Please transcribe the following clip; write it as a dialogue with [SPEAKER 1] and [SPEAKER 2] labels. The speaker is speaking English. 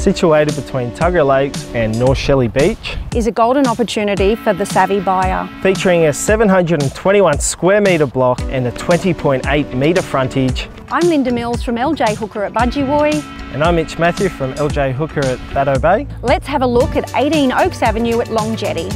[SPEAKER 1] situated between Tuggerah Lakes and North Shelly Beach,
[SPEAKER 2] is a golden opportunity for the savvy buyer.
[SPEAKER 1] featuring a 721 square metre block and a 20.8 metre frontage.
[SPEAKER 2] I'm Linda Mills from LJ Hooker at Budgewoi.
[SPEAKER 1] And I'm Mitch Matthew from LJ Hooker at Bateau Bay.
[SPEAKER 2] Let's have a look at 18 Oaks Avenue at Long Jetty.